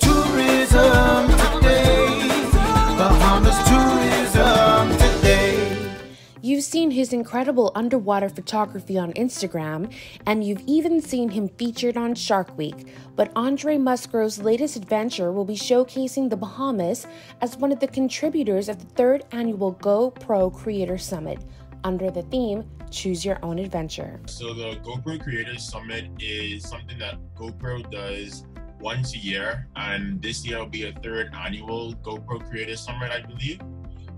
Tourism today. Bahamas tourism today. You've seen his incredible underwater photography on Instagram, and you've even seen him featured on Shark Week. But Andre Musgrove's latest adventure will be showcasing the Bahamas as one of the contributors of the third annual GoPro Creator Summit under the theme Choose Your Own Adventure. So the GoPro Creator Summit is something that GoPro does once a year, and this year will be a third annual GoPro Creators Summit, I believe.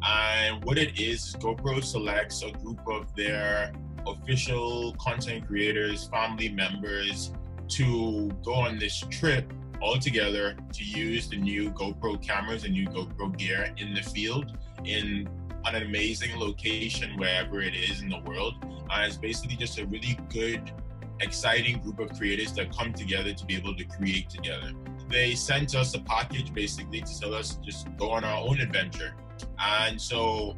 And what it is, GoPro selects a group of their official content creators, family members, to go on this trip all together to use the new GoPro cameras and new GoPro gear in the field in an amazing location wherever it is in the world. And it's basically just a really good, exciting group of creators that come together to be able to create together. They sent us a package basically to tell us just go on our own adventure. And so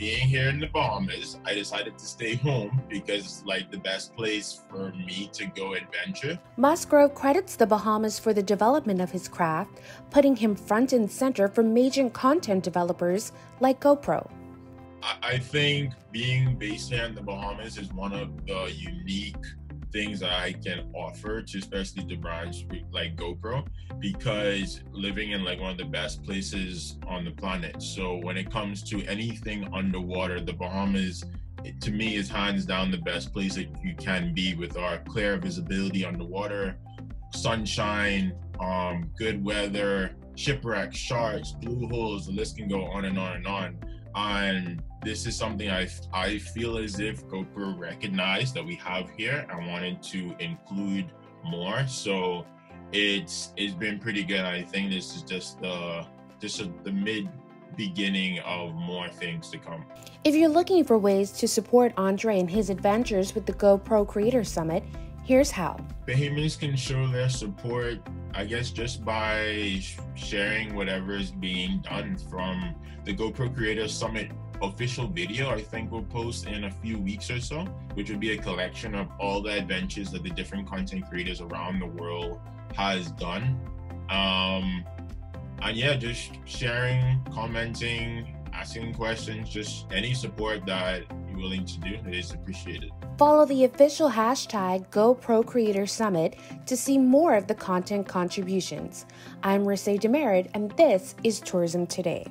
being here in the Bahamas, I decided to stay home because it's like the best place for me to go adventure. Musgrove credits the Bahamas for the development of his craft, putting him front and center for major content developers like GoPro. I think being based here in the Bahamas is one of the unique things I can offer to especially the brands like GoPro because living in like one of the best places on the planet. So when it comes to anything underwater, the Bahamas to me is hands down the best place that you can be with our clear visibility underwater, sunshine, um, good weather, shipwrecks, sharks, blue holes, the list can go on and on and on. And this is something I I feel as if GoPro recognized that we have here and wanted to include more. So it's it's been pretty good. I think this is just the just the mid beginning of more things to come. If you're looking for ways to support Andre and his adventures with the GoPro Creator Summit, here's how. Bahamians can show their support, I guess, just by sharing whatever is being done from the GoPro Creator Summit official video I think we'll post in a few weeks or so, which would be a collection of all the adventures that the different content creators around the world has done. Um, and yeah, just sharing, commenting, asking questions, just any support that you're willing to do is appreciated. Follow the official hashtag GoPro Creator Summit to see more of the content contributions. I'm Mercedes Demeritte, and this is Tourism Today.